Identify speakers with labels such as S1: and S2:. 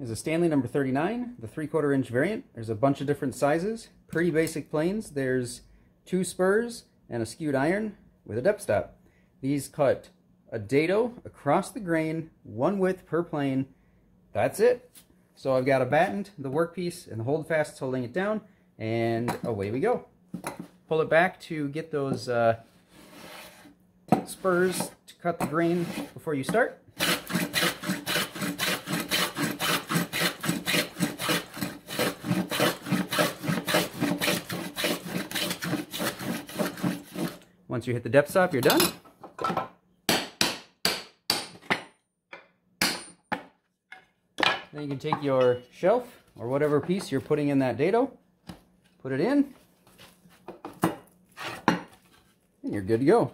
S1: is a Stanley number 39, the 3 quarter inch variant. There's a bunch of different sizes, pretty basic planes. There's two spurs and a skewed iron with a depth stop. These cut a dado across the grain, one width per plane. That's it. So I've got a battened, the workpiece, and the holdfast holding it down, and away we go. Pull it back to get those uh, spurs to cut the grain before you start. Once you hit the depth stop, you're done. Then you can take your shelf or whatever piece you're putting in that dado, put it in, and you're good to go.